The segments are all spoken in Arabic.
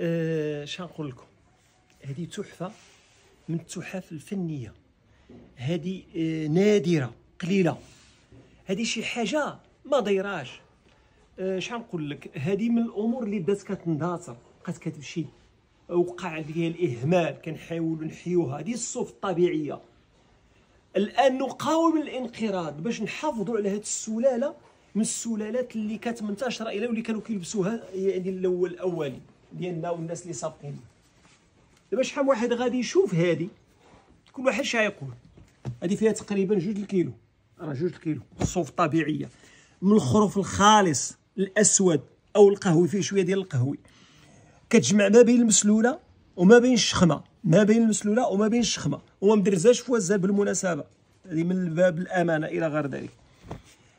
أه شنقول لكم؟ هذه تحفة من التحف الفنية. هذه أه نادرة قليلة. هذه شي حاجة ما دايراش. أه شحال نقول لك؟ هذه من الأمور اللي بدات كتندثر بقات كتمشي. وقع فيها الإهمال كنحاولوا نحيوها. هذه الصوف الطبيعية. الآن نقاوم الانقراض باش نحافظوا على هذه السلالة من السلالات اللي كانت منتشرة إلى واللي كانوا كيلبسوها يعني الأول الأولي. ديالنا والناس اللي سابقين دابا شحال واحد غادي يشوف هذه كل واحد شحال يقول؟ هذه فيها تقريبا جوج الكيلو. راه جوج الكيلو. الصوف طبيعية. من الخروف الخالص الأسود أو القهوي فيه شوية ديال القهوي. كتجمع ما بين المسلولة وما بين الشخمة. ما بين المسلولة وما بين الشخمة. وما مدرزاش في وزال بالمناسبة. هذه من باب الأمانة إلى غير ذلك.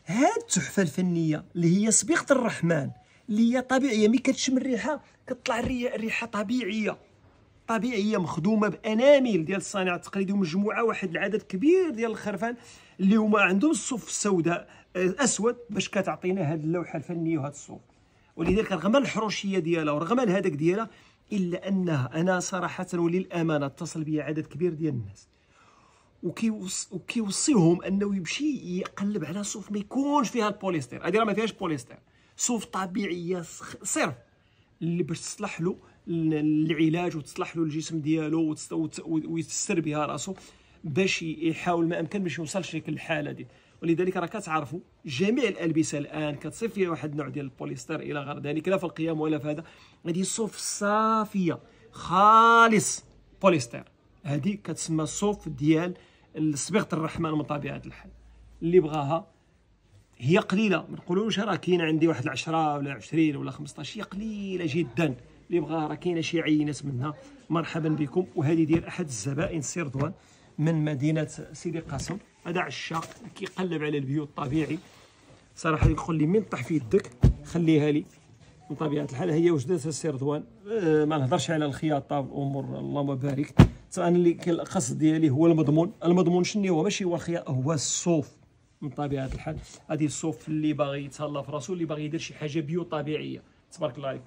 هاد التحفة الفنية اللي هي صبيغة الرحمن. اللي هي طبيعية ملي كتشم الريحة كتطلع الريحه طبيعية. طبيعية مخدومة بأنامل ديال الصانع التقليدي ومجموعة واحد العدد كبير ديال الخرفان اللي هما عندهم الصوف السوداء آه، أسود باش كتعطينا هذه اللوحة الفنية وهذا الصوف. ولذلك رغم الحروشية ديالها ورغم الهدك ديالها إلا أنها أنا صراحة وللأمانة اتصل بي عدد كبير ديال الناس. وكيوصيهم أنه يمشي يقلب على صوف ما يكونش فيها البوليستر هذه راه ما فيهاش بوليستر صوف طبيعيه صرف اللي باش تصلح له العلاج وتصلح له الجسم ديالو ويتسر بها راسو باش يحاول ما أمكن باش يوصلش لك الحالة دي. ولذلك راه كتعرفوا جميع الألبسة الآن كتصيب فيها واحد النوع ديال البوليستر إلى غير ذلك لا في القيام ولا في هذا. هذه صوف صافية خالص بوليستر. هذه كتسمى الصوف ديال صبيغة الرحمن من طبيعة الحال. اللي بغاها هي قليلة. ما نقولوش راه كاين عندي واحد 10 ولا 20 ولا 15 هي قليلة جدا. اللي بغاها راه كاينة شي عينات منها. مرحبا بكم. وهذه ديال أحد الزبائن السردوان من مدينة سيدي قاسم. هذا عشاق كيقلب على البيوت الطبيعي. صراحة يقول لي من طح في يدك خليها لي. من طبيعة الحال هي وجدتها السردوان أه ما نهضرش على الخياطة والأمور. اللهم بارك أنا اللي القصد ديالي هو المضمون. المضمون شنو هو؟ ماشي هو الخياطه هو الصوف. من طبيعة الحال. هذه الصوف اللي باغي يتهلا في راسو اللي باغي يدير شي حاجة بيو طبيعية. تبارك الله عليك